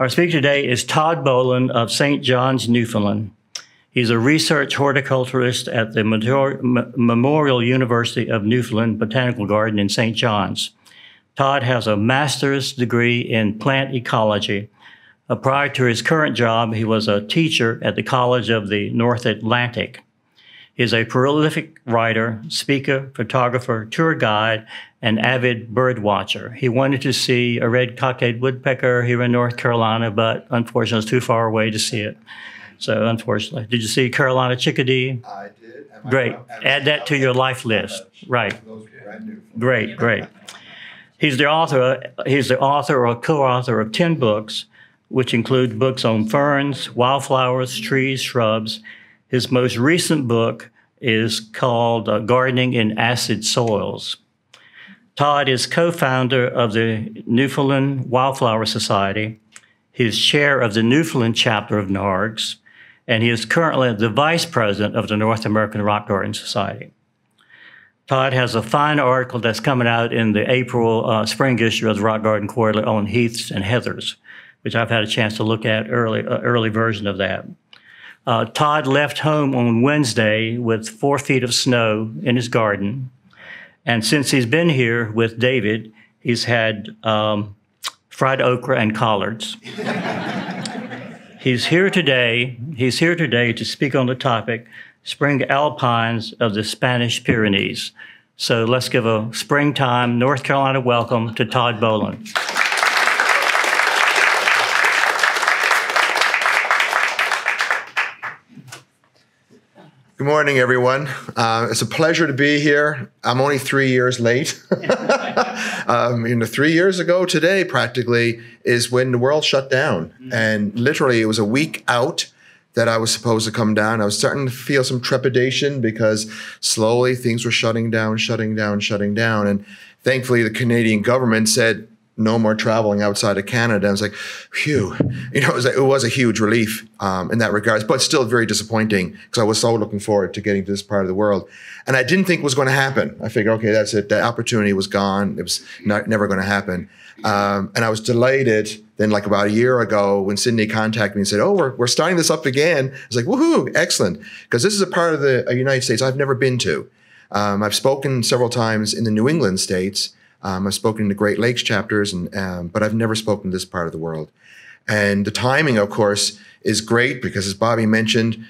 Our speaker today is Todd Boland of St. John's, Newfoundland. He's a research horticulturist at the Memorial University of Newfoundland Botanical Garden in St. John's. Todd has a master's degree in plant ecology. Uh, prior to his current job, he was a teacher at the College of the North Atlantic. Is a prolific writer, speaker, photographer, tour guide, and avid bird watcher. He wanted to see a red cockaded woodpecker here in North Carolina, but unfortunately, it's too far away to see it. So, unfortunately, did you see Carolina chickadee? I did. Great. Add that to your life list. Right. Great, great. He's the author. He's the author or co-author of ten books, which include books on ferns, wildflowers, trees, shrubs. His most recent book is called uh, Gardening in Acid Soils. Todd is co founder of the Newfoundland Wildflower Society. He is chair of the Newfoundland chapter of NARGS, and he is currently the vice president of the North American Rock Garden Society. Todd has a fine article that's coming out in the April uh, spring issue of the Rock Garden Quarterly on heaths and heathers, which I've had a chance to look at early, uh, early version of that. Uh, Todd left home on Wednesday with four feet of snow in his garden. And since he's been here with David, he's had um, fried okra and collards. he's here today. He's here today to speak on the topic spring alpines of the Spanish Pyrenees. So let's give a springtime North Carolina welcome to Todd Boland. Good morning, everyone. Uh, it's a pleasure to be here. I'm only three years late. um, you know, three years ago today, practically, is when the world shut down. Mm-hmm. And literally, it was a week out that I was supposed to come down. I was starting to feel some trepidation because slowly things were shutting down, shutting down, shutting down. And thankfully, the Canadian government said, no more traveling outside of Canada. I was like, phew, you know, it was, a, it was a huge relief um, in that regards, but still very disappointing because I was so looking forward to getting to this part of the world. And I didn't think it was going to happen. I figured, okay, that's it. That opportunity was gone. It was not, never going to happen. Um, and I was delighted then like about a year ago when Sydney contacted me and said, oh, we're, we're starting this up again. I was like, woohoo, excellent. Because this is a part of the United States I've never been to. Um, I've spoken several times in the New England states, um, I've spoken to Great Lakes chapters, and um, but I've never spoken to this part of the world. And the timing, of course, is great because, as Bobby mentioned,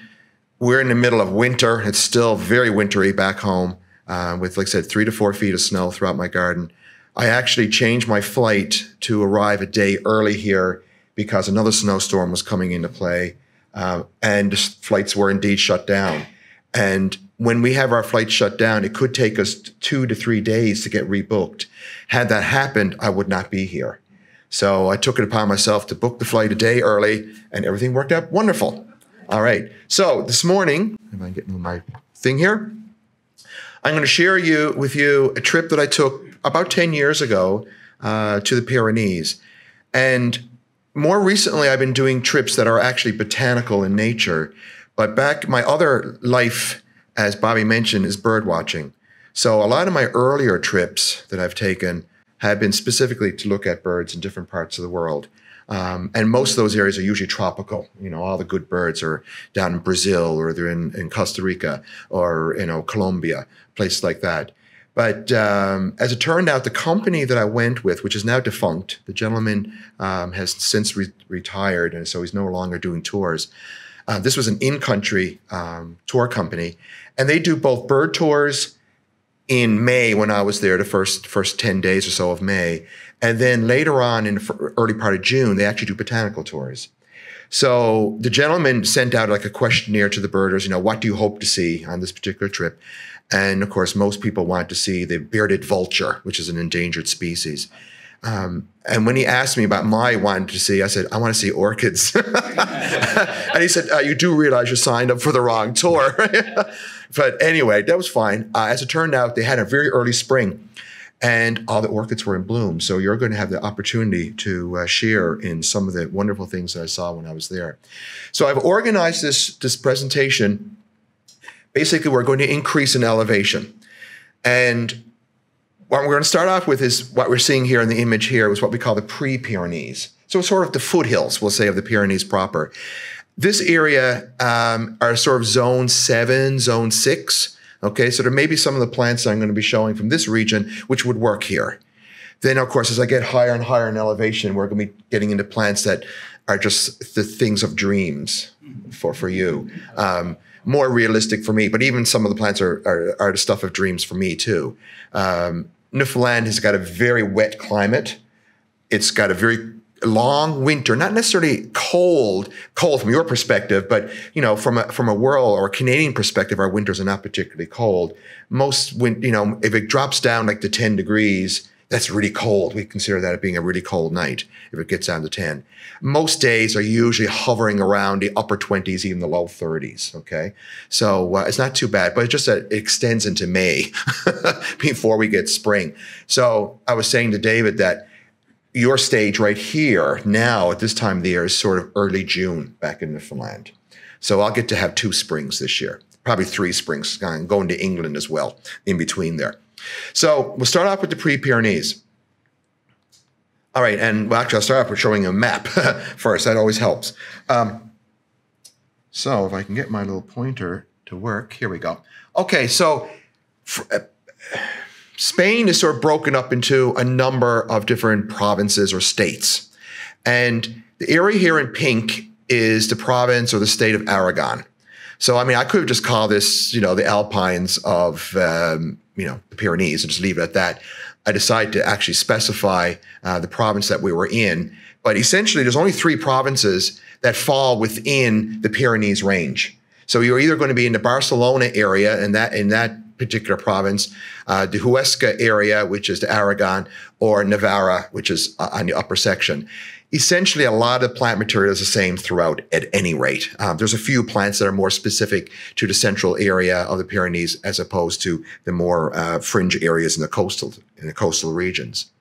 we're in the middle of winter. It's still very wintry back home, uh, with, like I said, three to four feet of snow throughout my garden. I actually changed my flight to arrive a day early here because another snowstorm was coming into play, uh, and flights were indeed shut down. And when we have our flight shut down, it could take us two to three days to get rebooked. Had that happened, I would not be here. So I took it upon myself to book the flight a day early, and everything worked out wonderful. All right. So this morning, am I getting my thing here, I'm going to share you with you a trip that I took about 10 years ago uh, to the Pyrenees. And more recently, I've been doing trips that are actually botanical in nature. But back my other life as Bobby mentioned, is bird watching. So a lot of my earlier trips that I've taken have been specifically to look at birds in different parts of the world. Um, and most of those areas are usually tropical. You know, all the good birds are down in Brazil or they're in, in Costa Rica or, you know, Colombia, places like that. But um, as it turned out, the company that I went with, which is now defunct, the gentleman um, has since re- retired, and so he's no longer doing tours. Uh, this was an in-country um, tour company, and they do both bird tours in May when I was there, the first first ten days or so of May, and then later on in the early part of June, they actually do botanical tours. So the gentleman sent out like a questionnaire to the birders. You know, what do you hope to see on this particular trip? And of course, most people want to see the bearded vulture, which is an endangered species. Um, and when he asked me about my wanting to see, I said, I want to see orchids. and he said, uh, You do realize you signed up for the wrong tour. but anyway, that was fine. Uh, as it turned out, they had a very early spring and all the orchids were in bloom. So you're going to have the opportunity to uh, share in some of the wonderful things that I saw when I was there. So I've organized this, this presentation. Basically, we're going to increase in elevation. And what we're going to start off with is what we're seeing here in the image here is what we call the pre-Pyrenees. So it's sort of the foothills, we'll say, of the Pyrenees proper. This area um, are sort of zone seven, zone six. Okay, so there may be some of the plants I'm going to be showing from this region which would work here. Then, of course, as I get higher and higher in elevation, we're going to be getting into plants that are just the things of dreams for for you. Um, more realistic for me, but even some of the plants are are, are the stuff of dreams for me too. Um, Newfoundland has got a very wet climate. It's got a very long winter, not necessarily cold, cold from your perspective, but you know, from a from a world or a Canadian perspective, our winters are not particularly cold. Most win, you know, if it drops down like to 10 degrees, that's really cold. We consider that being a really cold night if it gets down to 10. Most days are usually hovering around the upper 20s, even the low 30s. Okay. So uh, it's not too bad, but it's just that it extends into May before we get spring. So I was saying to David that your stage right here now at this time of the year is sort of early June back in Newfoundland. So I'll get to have two springs this year, probably three springs, going to England as well in between there. So we'll start off with the pre-Pyrenees. All right, and well, actually, I'll start off with showing a map first. That always helps. Um, so if I can get my little pointer to work, here we go. Okay, so for, uh, Spain is sort of broken up into a number of different provinces or states. And the area here in pink is the province or the state of Aragon. So, I mean, I could have just called this, you know, the Alpines of, um, you know, the Pyrenees and just leave it at that. I decided to actually specify uh, the province that we were in. But essentially, there's only three provinces that fall within the Pyrenees range. So you're either going to be in the Barcelona area, and that in that particular province, uh, the Huesca area, which is the Aragon, or Navarra, which is uh, on the upper section. Essentially, a lot of plant material is the same throughout at any rate. Um, there's a few plants that are more specific to the central area of the Pyrenees as opposed to the more uh, fringe areas in the coastal in the coastal regions.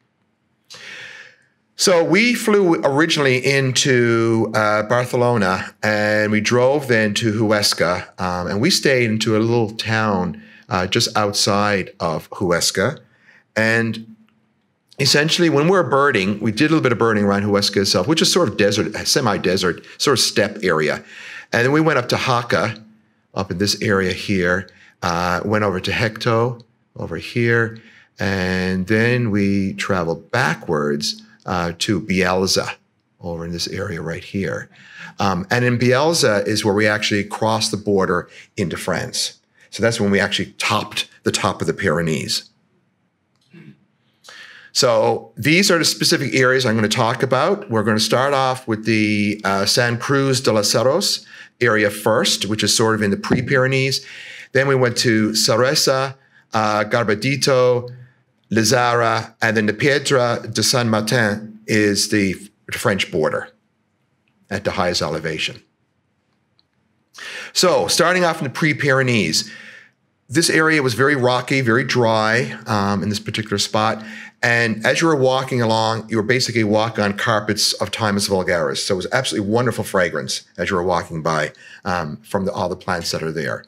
So we flew originally into uh, Barcelona and we drove then to Huesca um, and we stayed into a little town uh, just outside of Huesca. And essentially, when we are birding, we did a little bit of birding around Huesca itself, which is sort of desert, semi-desert, sort of steppe area. And then we went up to Jaca, up in this area here. Uh, went over to Hecho, over here, and then we traveled backwards uh, to Bielsa, over in this area right here. Um, and in Bielsa is where we actually crossed the border into France. So that's when we actually topped the top of the Pyrenees. So these are the specific areas I'm going to talk about. We're going to start off with the uh, San Cruz de los Cerros area first, which is sort of in the pre-Pyrenees. Then we went to Saresa, uh, Gabardito, Lizara, and then the Piedra de San Martin is the, the French border at the highest elevation. So starting off in the pre-Pyrenees, this area was very rocky, very dry um, in this particular spot. And as you were walking along, you were basically walking on carpets of Thymus vulgaris. So it was absolutely wonderful fragrance as you were walking by um, from the, all the plants that are there.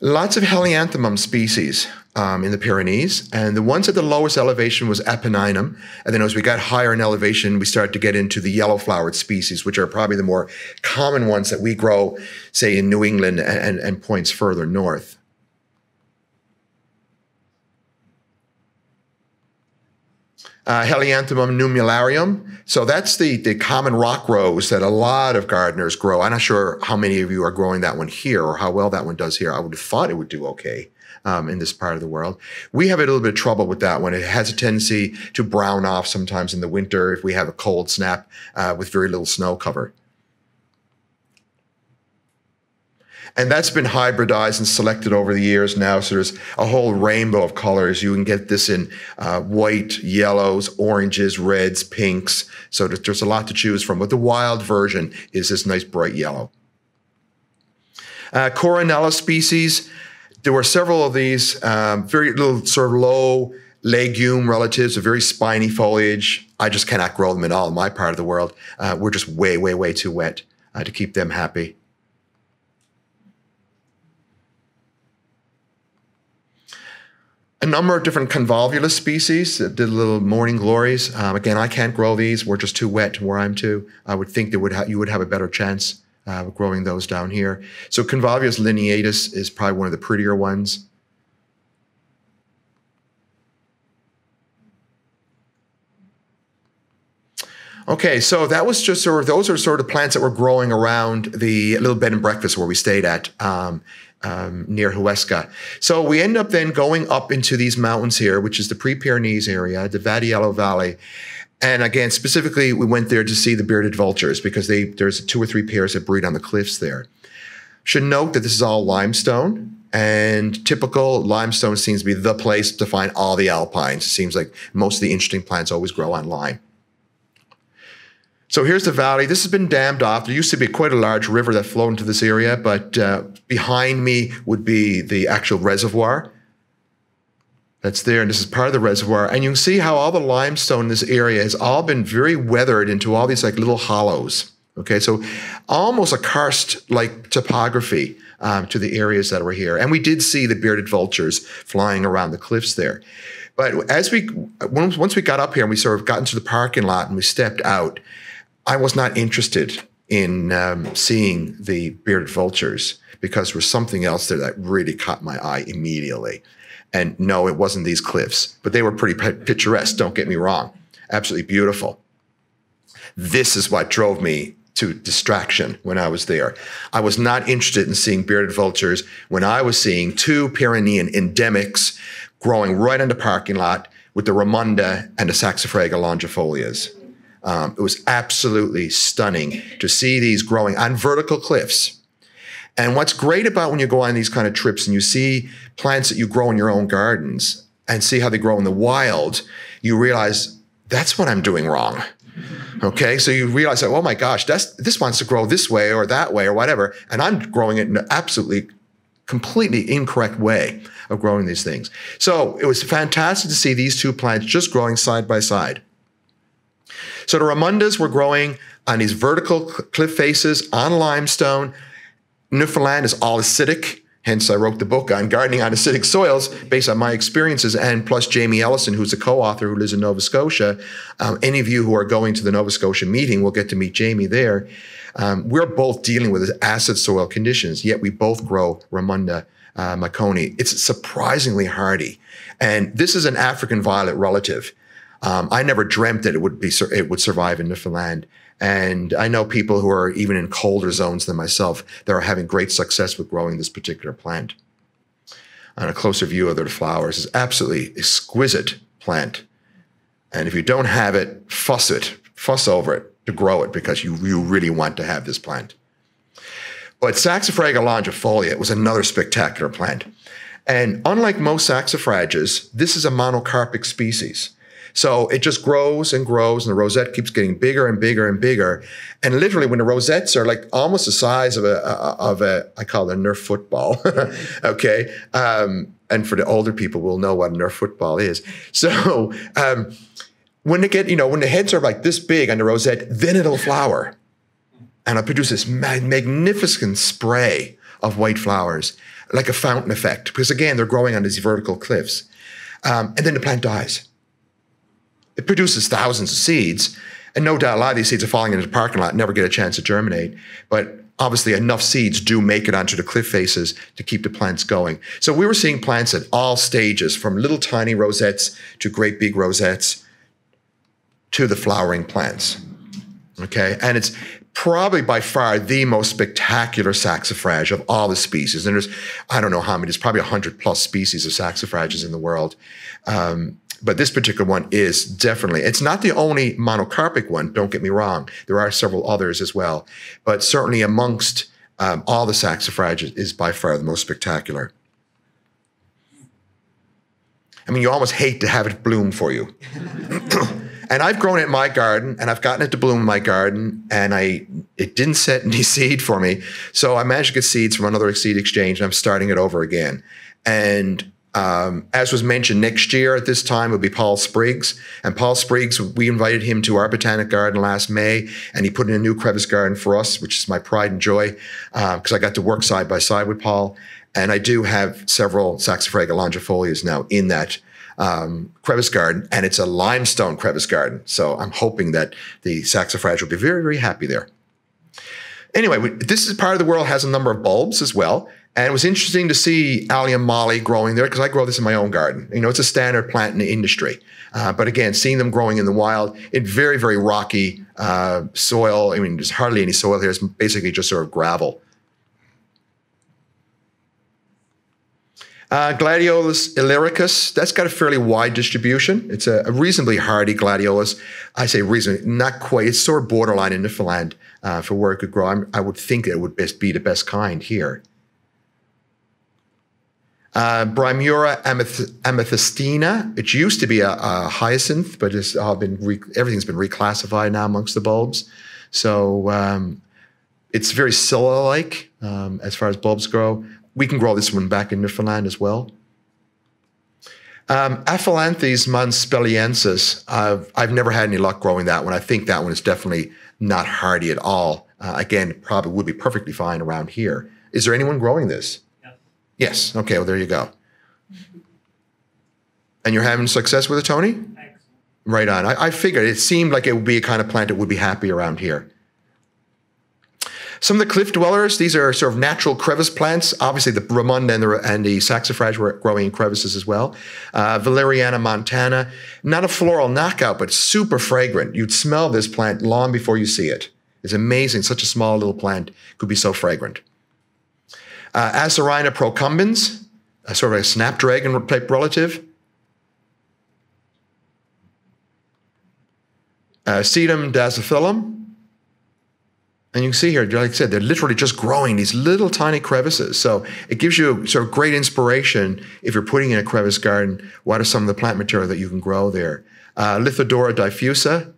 Lots of Helianthemum species um, in the Pyrenees, and the ones at the lowest elevation was Apenninum. And then as we got higher in elevation, we started to get into the yellow flowered species, which are probably the more common ones that we grow, say, in New England and, and, and points further north. Uh, Helianthemum nummularium. So that's the, the common rock rose that a lot of gardeners grow. I'm not sure how many of you are growing that one here or how well that one does here. I would have thought it would do okay um, in this part of the world. We have a little bit of trouble with that one. It has a tendency to brown off sometimes in the winter if we have a cold snap uh, with very little snow cover. And that's been hybridized and selected over the years now. So there's a whole rainbow of colors. You can get this in uh, white, yellows, oranges, reds, pinks. So there's a lot to choose from. But the wild version is this nice bright yellow. Uh, Coronilla species, there were several of these, um, very little sort of low legume relatives, a very spiny foliage. I just cannot grow them at all in my part of the world. Uh, we're just way, way, way too wet uh, to keep them happy. A number of different convolvulus species that did little morning glories. Um, again, I can't grow these. We're just too wet where I'm to. I would think that would you would have a better chance uh, of growing those down here. So convolvulus lineatus is probably one of the prettier ones. Okay, so that was just sort of those are sort of plants that were growing around the little bed and breakfast where we stayed at um, um, near Huesca. So we end up then going up into these mountains here, which is the Pre-Pyrenees area, the Vadiello Valley. And again, specifically, we went there to see the bearded vultures because they, there's two or three pairs that breed on the cliffs there. Should note that this is all limestone, and typical limestone seems to be the place to find all the alpines. It seems like most of the interesting plants always grow on lime. So here's the valley. This has been dammed off. There used to be quite a large river that flowed into this area, but uh, behind me would be the actual reservoir that's there. And this is part of the reservoir. And you can see how all the limestone in this area has all been very weathered into all these like little hollows. Okay, so almost a karst like topography um, to the areas that were here. And we did see the bearded vultures flying around the cliffs there. But as we, once we got up here and we sort of got into the parking lot and we stepped out, I was not interested in um, seeing the bearded vultures because there was something else there that really caught my eye immediately. And no, it wasn't these cliffs, but they were pretty picturesque, don't get me wrong. Absolutely beautiful. This is what drove me to distraction when I was there. I was not interested in seeing bearded vultures when I was seeing two Pyrenean endemics growing right in the parking lot with the Ramonda and the Saxifraga longifolias. Um, it was absolutely stunning to see these growing on vertical cliffs. And what's great about when you go on these kind of trips and you see plants that you grow in your own gardens and see how they grow in the wild, you realize that's what I'm doing wrong. Okay, so you realize that, oh my gosh, that's, this wants to grow this way or that way or whatever, and I'm growing it in an absolutely, completely incorrect way of growing these things. So it was fantastic to see these two plants just growing side by side. So the Ramondas were growing on these vertical cliff faces on limestone. Newfoundland is all acidic. Hence, I wrote the book on gardening on acidic soils based on my experiences, and plus Jamie Ellison, who's a co-author who lives in Nova Scotia. Um, any of you who are going to the Nova Scotia meeting will get to meet Jamie there. Um, we're both dealing with acid soil conditions, yet we both grow Ramonda uh, myconi. It's surprisingly hardy, and this is an African violet relative. Um, I never dreamt that it would be it would survive in Newfoundland. And I know people who are even in colder zones than myself that are having great success with growing this particular plant. On a closer view of their flowers is absolutely exquisite plant. And if you don't have it, fuss it, fuss over it to grow it because you, you really want to have this plant. But Saxifraga longifolia was another spectacular plant. And unlike most saxifrages, this is a monocarpic species. So it just grows and grows, and the rosette keeps getting bigger and bigger and bigger. And literally, when the rosettes are like almost the size of a of a, I call it a Nerf football. okay, um, and for the older people, will know what a Nerf football is. So. Um, when they get, you know, when the heads are like this big on the rosette, then it'll flower. And it'll produce this magnificent spray of white flowers, like a fountain effect. Because again, they're growing on these vertical cliffs. Um, and then the plant dies. It produces thousands of seeds. And no doubt a lot of these seeds are falling into the parking lot, never get a chance to germinate. But obviously enough seeds do make it onto the cliff faces to keep the plants going. So we were seeing plants at all stages, from little tiny rosettes to great big rosettes to the flowering plants. Okay. And it's probably by far the most spectacular saxifrage of all the species. And there's, I don't know how many, there's probably 100 plus species of saxifrages in the world. Um, but this particular one is definitely, it's not the only monocarpic one, don't get me wrong. There are several others as well. But certainly amongst um, all the saxifrages is by far the most spectacular. I mean, you almost hate to have it bloom for you. and I've grown it in my garden and I've gotten it to bloom in my garden and I it didn't set any seed for me. So I managed to get seeds from another seed exchange and I'm starting it over again. And um, as was mentioned, next year at this time will be Paul Spriggs. And Paul Spriggs, we invited him to our botanic garden last May, and he put in a new crevice garden for us, which is my pride and joy because uh, I got to work side by side with Paul. And I do have several Saxifraga longifolias now in that um, crevice garden, and it's a limestone crevice garden. So I'm hoping that the saxifrage will be very, very happy there. Anyway, we, this is part of the world has a number of bulbs as well. And it was interesting to see Allium moly growing there because I grow this in my own garden. You know, it's a standard plant in the industry. Uh, but again, seeing them growing in the wild in very, very rocky uh, soil. I mean, there's hardly any soil here. It's basically just sort of gravel. Uh, Gladiolus illyricus, that's got a fairly wide distribution. It's a, a, reasonably hardy gladiolus. I say reasonably, not quite. It's sort of borderline in Newfoundland uh, for where it could grow. I'm, i would think it would best be the best kind here. Uh, Brimeura ameth- amethystina. It used to be a, a hyacinth, but it's been re- everything's been reclassified now amongst the bulbs. So um, it's very Scilla-like um, as far as bulbs grow. We can grow this one back in Newfoundland as well. Um, Aphyllanthes monspeliensis, I've, I've never had any luck growing that one. I think that one is definitely not hardy at all. Uh, again, probably would be perfectly fine around here. Is there anyone growing this? Yes. Okay, well, there you go. And you're having success with it, Tony? Excellent. Right on. I, I figured it seemed like it would be a kind of plant that would be happy around here. Some of the cliff dwellers, these are sort of natural crevice plants. Obviously, the Ramonda and the, and the saxifrage were growing in crevices as well. Uh, Valeriana montana, not a floral knockout, but super fragrant. You'd smell this plant long before you see it. It's amazing. Such a small little plant could be so fragrant. Uh, Asarina procumbens, a sort of a snapdragon type relative. Uh, Sedum dasyphyllum, and you can see here, like I said, they're literally just growing these little tiny crevices. So it gives you sort of great inspiration if you're putting in a crevice garden. What are some of the plant material that you can grow there? Uh, Lithodora diffusa.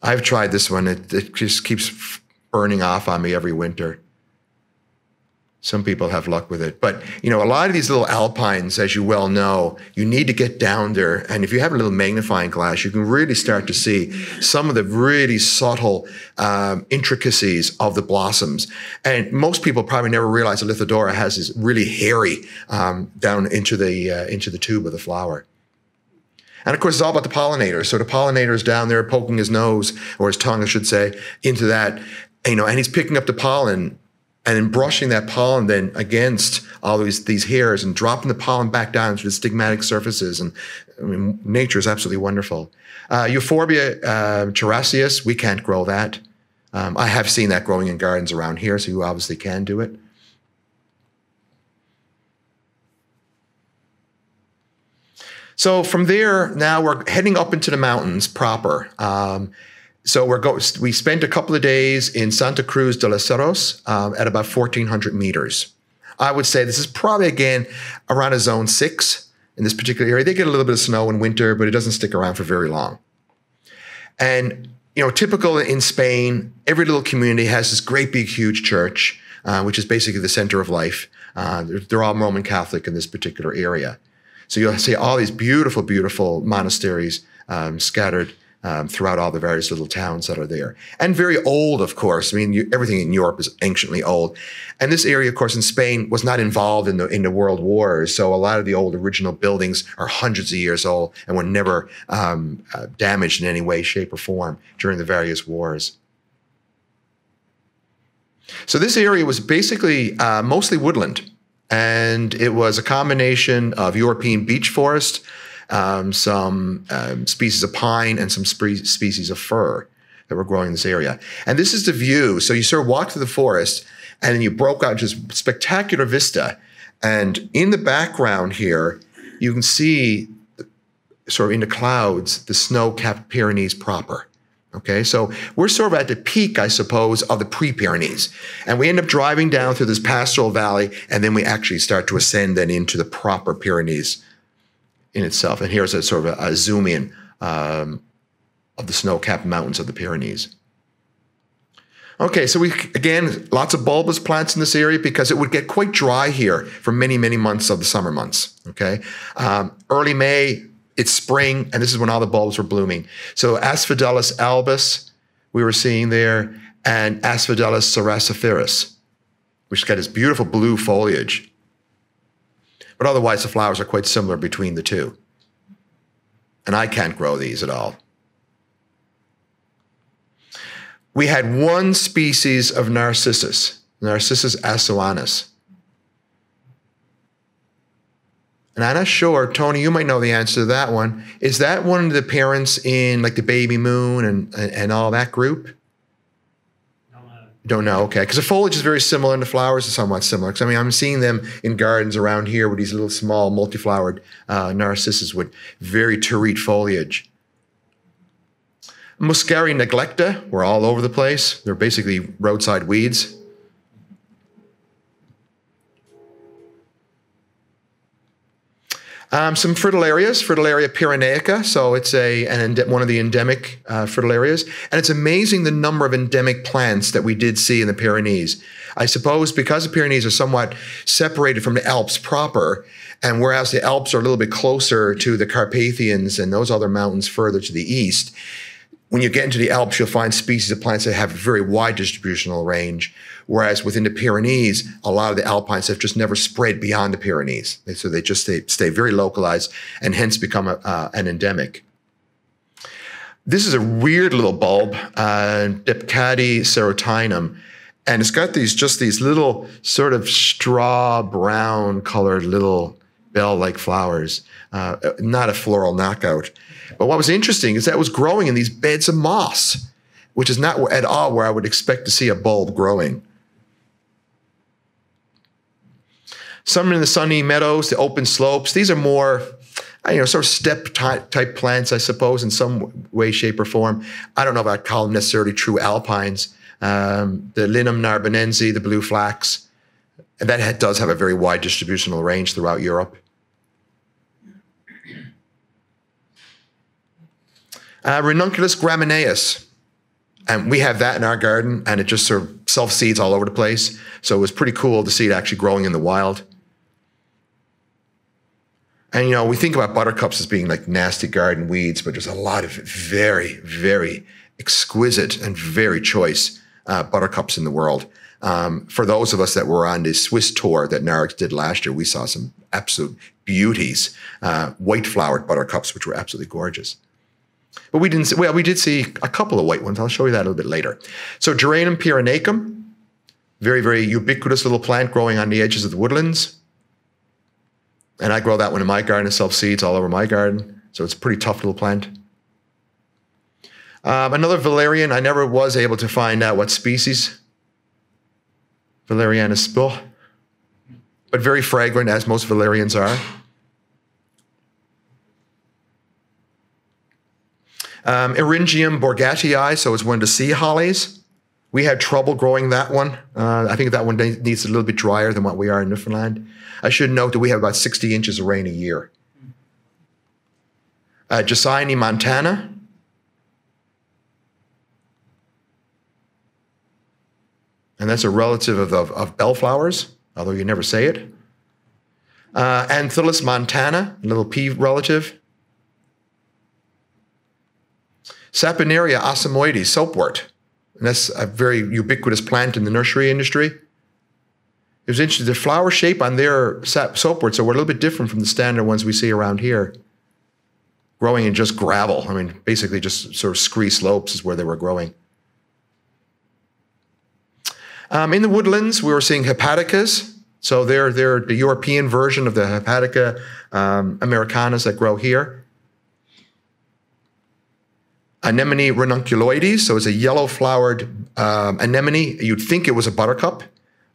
I've tried this one. It, it just keeps burning off on me every winter. Some people have luck with it. But, you know, a lot of these little alpines, as you well know, you need to get down there. And if you have a little magnifying glass, you can really start to see some of the really subtle um, intricacies of the blossoms. And most people probably never realize that Lithodora has this really hairy um, down into the, uh, into the tube of the flower. And of course, it's all about the pollinator. So the pollinator is down there poking his nose, or his tongue, I should say, into that, you know, and he's picking up the pollen and then brushing that pollen then against all these these hairs and dropping the pollen back down to the stigmatic surfaces. And I mean, nature is absolutely wonderful. Uh, Euphorbia uh, we can't grow that. Um, I have seen that growing in gardens around here, so you obviously can do it. So from there, now we're heading up into the mountains proper. Um, so we're go- we spent a couple of days in Santa Cruz de los Cerros um, at about 1,400 meters. I would say this is probably again around a zone six in this particular area. They get a little bit of snow in winter, but it doesn't stick around for very long. And you know, typical in Spain, every little community has this great big huge church, uh, which is basically the center of life. Uh, they're, they're all Roman Catholic in this particular area. So you'll see all these beautiful, beautiful monasteries um, scattered um, throughout all the various little towns that are there. And very old, of course. I mean, you, everything in Europe is anciently old. And this area, of course, in Spain was not involved in the, in the world wars. So a lot of the old original buildings are hundreds of years old and were never um, uh, damaged in any way, shape, or form during the various wars. So this area was basically uh, mostly woodland. And it was a combination of European beech forest, um, some um, species of pine and some spe- species of fir that were growing in this area. And this is the view. So you sort of walk through the forest and then you broke out just spectacular vista. And in the background here, you can see sort of in the clouds, the snow-capped Pyrenees proper. Okay, so we're sort of at the peak, I suppose, of the pre-Pyrenees. And we end up driving down through this pastoral valley, and then we actually start to ascend then into the proper Pyrenees in itself. And here's a sort of a, a zoom in um, of the snow-capped mountains of the Pyrenees. Okay, so we again lots of bulbous plants in this area because it would get quite dry here for many many months of the summer months. Okay, um, early May it's spring and this is when all the bulbs were blooming. So Asphodelus albus we were seeing there and Asphodelus cerasiferus, which got this beautiful blue foliage. But otherwise, the flowers are quite similar between the two. And I can't grow these at all. We had one species of Narcissus, Narcissus assoanus. And I'm not sure, Tony, you might know the answer to that one. Is that one of the parents in like the baby moon and, and, and all that group? Don't know. Okay, because the foliage is very similar and the flowers are somewhat similar. Because I mean, I'm seeing them in gardens around here with these little small multi-flowered uh, narcissus with very terete foliage. Muscari neglecta were all over the place. They're basically roadside weeds. Um, some fritillarias, Fritillaria pyrenaica. So it's a an one of the endemic uh, fritillarias, and it's amazing the number of endemic plants that we did see in the Pyrenees. I suppose because the Pyrenees are somewhat separated from the Alps proper, and whereas the Alps are a little bit closer to the Carpathians and those other mountains further to the east, when you get into the Alps, you'll find species of plants that have a very wide distributional range. Whereas within the Pyrenees, a lot of the alpines have just never spread beyond the Pyrenees. So they just stay, stay very localized and hence become a, uh, an endemic. This is a weird little bulb, uh, Dipcadi serotinum. And it's got these just these little sort of straw brown colored little bell-like flowers. Uh, not a floral knockout. But what was interesting is that it was growing in these beds of moss, which is not at all where I would expect to see a bulb growing. Some in the sunny meadows, the open slopes. These are more, you know, sort of type, type plants, I suppose, in some way, shape, or form. I don't know if I'd call them necessarily true alpines. Um, the Linum narbonense, the blue flax, and that does have a very wide distributional range throughout Europe. Uh, Ranunculus gramineus. And we have that in our garden, and it just sort of self seeds all over the place. So it was pretty cool to see it actually growing in the wild. And you know, we think about buttercups as being like nasty garden weeds, but there's a lot of very, very exquisite and very choice uh, buttercups in the world. Um, for those of us that were on the Swiss tour that NARGS did last year, we saw some absolute beauties, uh, white flowered buttercups, which were absolutely gorgeous. But we didn't. See, well, we did see a couple of white ones. I'll show you that a little bit later. So Geranium pyrenaicum, very very ubiquitous little plant growing on the edges of the woodlands. And I grow that one in my garden. It self seeds all over my garden, so it's a pretty tough little plant. Um, another valerian. I never was able to find out what species. Valerianus spill, but very fragrant as most valerians are. Um, Eryngium bourgatii, so it's one of the sea hollies. We had trouble growing that one. Uh, I think that one needs a little bit drier than what we are in Newfoundland. I should note that we have about 60 inches of rain a year. Uh, montana. And that's a relative of, of, of bellflowers, although you never say it. Uh, Anthyllis montana, a little pea relative. Saponaria ocymoides, soapwort. And that's a very ubiquitous plant in the nursery industry. It was interesting. The flower shape on their soapworts are a little bit different from the standard ones we see around here. Growing in just gravel. I mean, basically just sort of scree slopes is where they were growing. Um, in the woodlands, we were seeing hepaticas. So they're, they're the European version of the hepatica um, americanas that grow here. Anemone ranunculoides, so it's a yellow flowered um, anemone. You'd think it was a buttercup,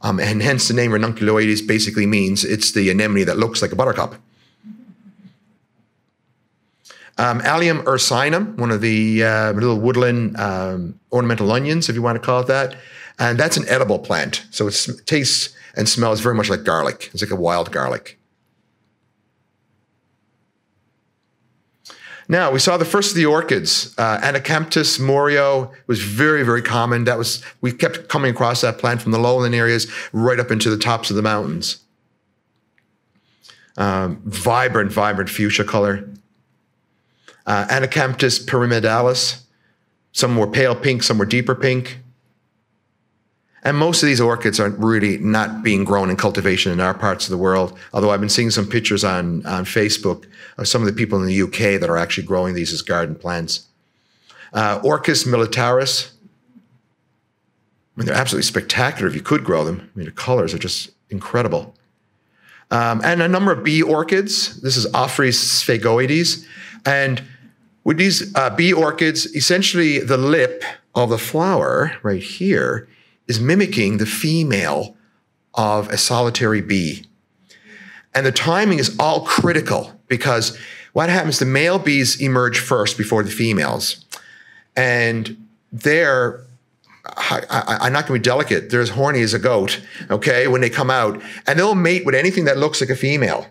um, and hence the name ranunculoides basically means it's the anemone that looks like a buttercup. Um, Allium ursinum, one of the uh, little woodland um, ornamental onions, if you want to call it that. And that's an edible plant. So it tastes and smells very much like garlic. It's like a wild garlic. Now, we saw the first of the orchids. Uh, Anacamptis morio was very, very common. That was we kept coming across that plant from the lowland areas right up into the tops of the mountains. Um, vibrant, vibrant fuchsia color. Uh, Anacamptis pyramidalis. Some were pale pink, some were deeper pink. And most of these orchids are really not being grown in cultivation in our parts of the world. Although I've been seeing some pictures on, on Facebook of some of the people in the UK that are actually growing these as garden plants. Uh, Orchis militaris. I mean, they're absolutely spectacular if you could grow them. I mean, the colors are just incredible. Um, and a number of bee orchids. This is Ophrys sphegodes. And with these uh, bee orchids, essentially the lip of the flower right here is mimicking the female of a solitary bee. And the timing is all critical because what happens, the male bees emerge first before the females. And they're, I, am not going to be delicate, they're as horny as a goat, okay, when they come out. And they'll mate with anything that looks like a female.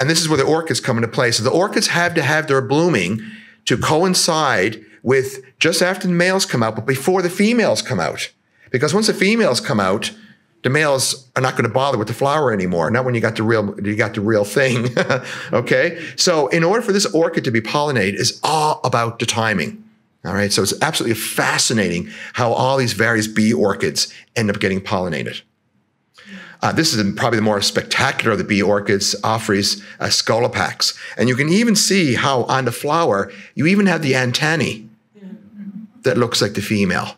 And this is where the orchids come into play. So the orchids have to have their blooming to coincide with just after the males come out, but before the females come out. Because once the females come out, the males are not going to bother with the flower anymore. Not when you got the real you got the real thing. okay? So in order for this orchid to be pollinated is all about the timing. All right. So it's absolutely fascinating how all these various bee orchids end up getting pollinated. Uh, this is probably the more spectacular of the bee orchids, Ophrys uh, scolopax. And you can even see how on the flower, you even have the antennae that looks like the female.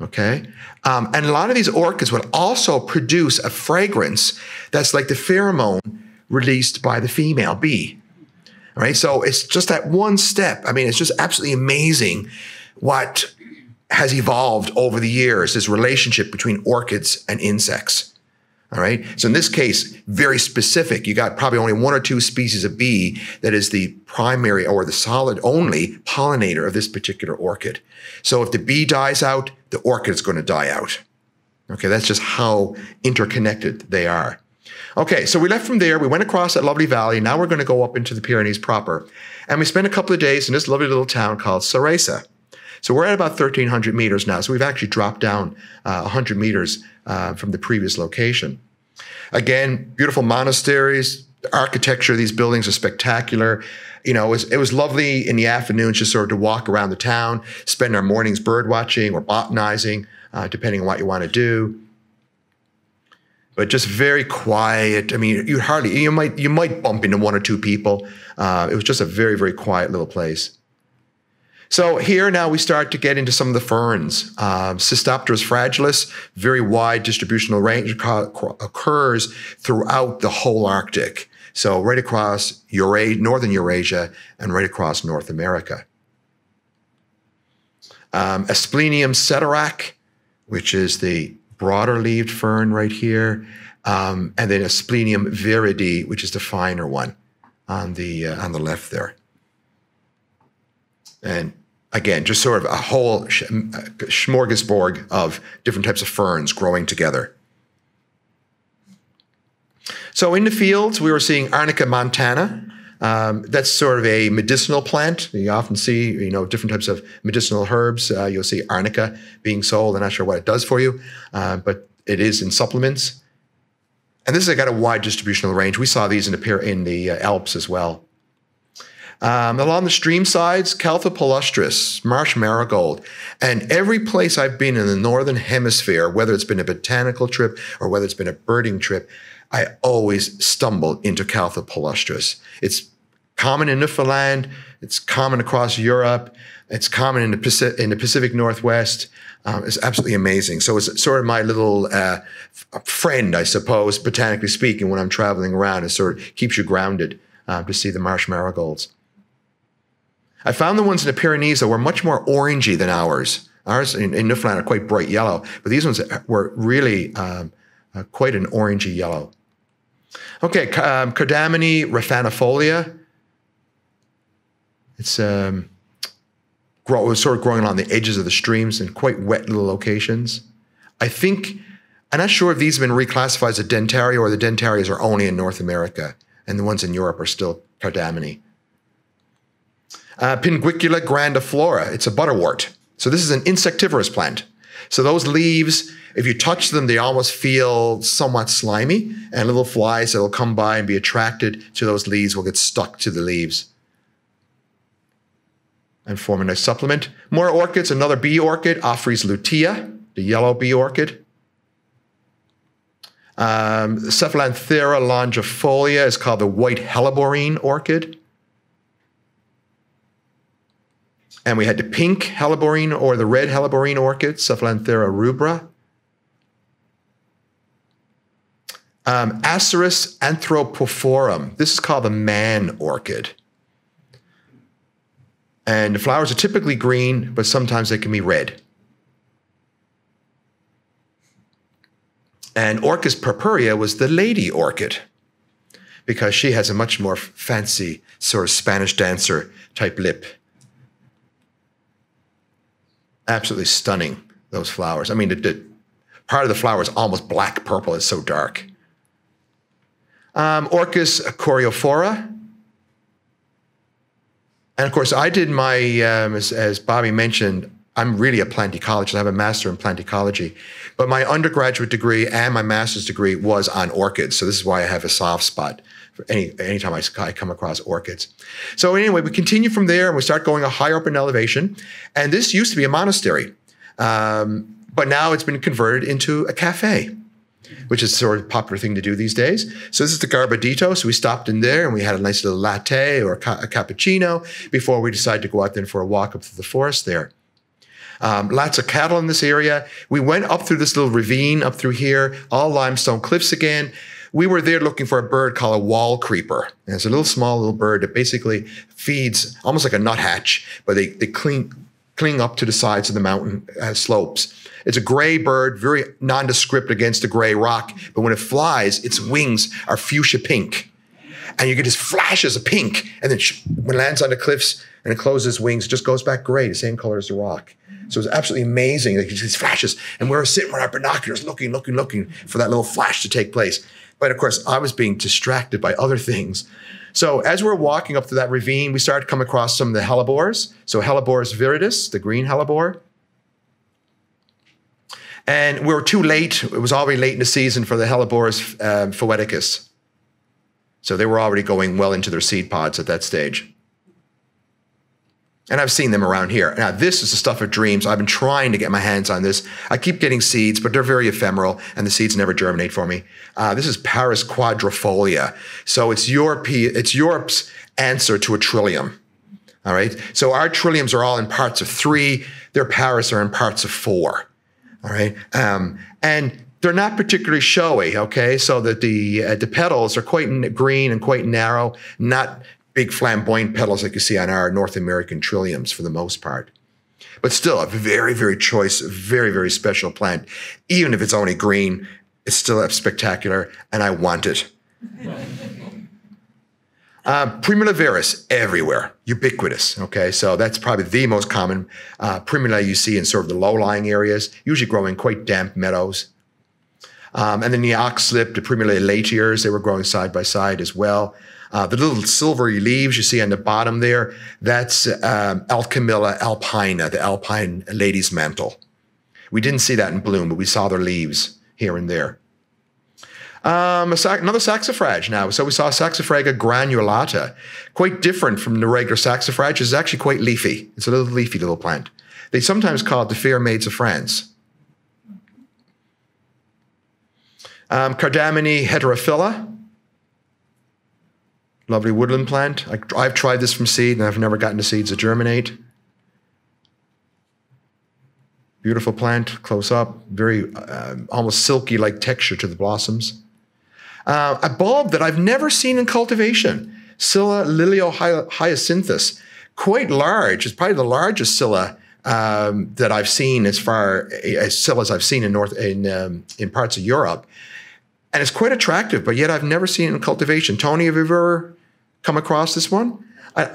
Okay. Um, and a lot of these orchids would also produce a fragrance that's like the pheromone released by the female bee. Right. So it's just that one step. I mean, it's just absolutely amazing what has evolved over the years, this relationship between orchids and insects. All right. So in this case, very specific. You got probably only one or two species of bee that is the primary or the solid only pollinator of this particular orchid. So if the bee dies out, the orchid is going to die out. Okay. That's just how interconnected they are. Okay. So we left from there. We went across that lovely valley. Now we're going to go up into the Pyrenees proper. And we spent a couple of days in this lovely little town called Saresa. So we're at about 1,300 meters now. So we've actually dropped down uh, 100 meters uh, from the previous location. Again, beautiful monasteries. The architecture of these buildings are spectacular. You know, it was, it was lovely in the afternoon just sort of to walk around the town, spend our mornings bird watching or botanizing, uh, depending on what you want to do but just very quiet. I mean, you hardly you might you might bump into one or two people. Uh, it was just a very very quiet little place. So here now we start to get into some of the ferns. Um, Cystopteris fragilis, very wide distributional range, occurs throughout the whole Arctic. So right across Eurasia, northern Eurasia and right across North America. Um, Asplenium ceterach, which is the broader leaved fern right here, um, and then Asplenium viride, which is the finer one on the uh, on the left there. And again, just sort of a whole smorgasbord of different types of ferns growing together. So in the fields, we were seeing Arnica montana. Um, that's sort of a medicinal plant. You often see, you know, different types of medicinal herbs. Uh, you'll see arnica being sold. I'm not sure what it does for you, uh, but it is in supplements. And this has got a wide distributional range. We saw these in the, in the uh, Alps as well. Um, along the stream sides, Caltha palustris, marsh marigold. And every place I've been in the northern hemisphere, whether it's been a botanical trip or whether it's been a birding trip, I always stumble into Caltha palustris. It's common in Newfoundland, it's common across Europe, it's common in the Pacific, in the Pacific Northwest. Um, it's absolutely amazing. So it's sort of my little uh, friend, I suppose, botanically speaking, when I'm traveling around. It sort of keeps you grounded uh, to see the marsh marigolds. I found the ones in the Pyrenees that were much more orangey than ours. Ours in, in Newfoundland are quite bright yellow, but these ones were really um, uh, quite an orangey yellow. Okay, um, Cardamine raphanifolia. It's um, grow, sort of growing along the edges of the streams in quite wet little locations. I think, I'm not sure if these have been reclassified as a dentaria or the dentarias are only in North America and the ones in Europe are still cardamine. Uh, Pinguicula grandiflora, it's a butterwort. So this is an insectivorous plant. So those leaves, if you touch them, they almost feel somewhat slimy, and little flies that will come by and be attracted to those leaves will get stuck to the leaves and form a nice supplement. More orchids, another bee orchid, Ophrys lutea, the yellow bee orchid. Um, Cephalanthera longifolia is called the white helleborine orchid. And we had the pink helleborine or the red helleborine orchid, Cephalanthera rubra. Um, Aceras anthropophorum. This is called the man orchid. And the flowers are typically green, but sometimes they can be red. And Orchis purpurea was the lady orchid because she has a much more fancy sort of Spanish dancer type lip. Absolutely stunning, those flowers. I mean, the, the part of the flower is almost black purple, it's so dark. Um, Orchis coriophora. And of course, I did my, um, as, as Bobby mentioned, I'm really a plant ecologist. I have a master in plant ecology. But my undergraduate degree and my master's degree was on orchids. So this is why I have a soft spot any anytime I, I come across orchids. So anyway, we continue from there and we start going a higher up in elevation. And this used to be a monastery. Um, but now it's been converted into a cafe which is sort of a popular thing to do these days. So this is the Gabardito. So we stopped in there and we had a nice little latte or a, ca- a cappuccino before we decided to go out then for a walk up through the forest there. Um, lots of cattle in this area. We went up through this little ravine up through here, all limestone cliffs again. We were there looking for a bird called a wall creeper. And it's a little small little bird that basically feeds almost like a nuthatch, but they, they cling, cling up to the sides of the mountain uh, slopes. It's a gray bird, very nondescript against the gray rock, but when it flies, its wings are fuchsia pink. And you get these flashes of pink, and then when it lands on the cliffs and it closes wings, it just goes back gray, the same color as the rock. So it was absolutely amazing. Like these flashes. And we were sitting with our binoculars looking, looking, looking for that little flash to take place. But of course, I was being distracted by other things. So as we're walking up to that ravine, we started to come across some of the hellebores. So Helleborus viridis, the green hellebore. And we were too late. It was already late in the season for the Helleborus uh, foetidus. So they were already going well into their seed pods at that stage. And I've seen them around here. Now, this is the stuff of dreams. I've been trying to get my hands on this. I keep getting seeds, but they're very ephemeral, and the seeds never germinate for me. Uh, this is Paris quadrifolia. So it's Europe, it's Europe's answer to a trillium. All right. So our trilliums are all in parts of three. Their Paris are in parts of four. All right. Um, and they're not particularly showy. Okay. So that the uh, the petals are quite green and quite narrow, not big flamboyant petals like you see on our North American trilliums for the most part. But still, a very, very choice, very, very special plant. Even if it's only green, it's still spectacular, and I want it. Uh, Primula veris everywhere, ubiquitous. Okay, so that's probably the most common uh, primula you see in sort of the low-lying areas, usually growing quite damp meadows. Um, and then the oxlip, the Primula elatior, they were growing side by side as well. Uh, the little silvery leaves you see on the bottom there, that's um, Alchemilla alpina, the alpine lady's mantle. We didn't see that in bloom, but we saw their leaves here and there. Um, sac- another saxifrage now. So we saw Saxifraga granulata, quite different from the regular saxifrage. It's actually quite leafy. It's a little leafy little plant. They sometimes call it the fair maids of France. Um, Cardamine heterophylla, Lovely woodland plant. I, have tried this from seed and I've never gotten the seeds to germinate. Beautiful plant, close up, very uh, almost silky like texture to the blossoms. Uh, a bulb that I've never seen in cultivation, Scilla liliohyacinthus, quite large. It's probably the largest Scilla um, that I've seen as far as Scillas I've seen in North in um, in parts of Europe, and it's quite attractive. But yet I've never seen it in cultivation. Tony, have you ever come across this one. I,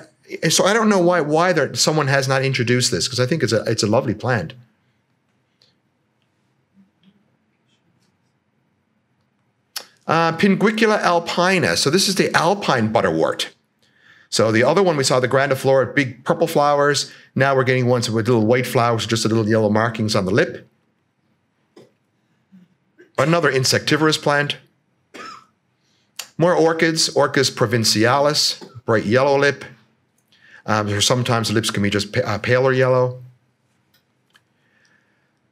so I don't know why why there, someone has not introduced this because I think it's a it's a lovely plant. Uh, Pinguicula alpina. So this is the alpine butterwort. So the other one we saw the grandiflora, big purple flowers. Now we're getting ones with little white flowers, just a little yellow markings on the lip. Another insectivorous plant. More orchids, Orchis provincialis, bright yellow lip. Um, or sometimes the lips can be just uh, paler yellow.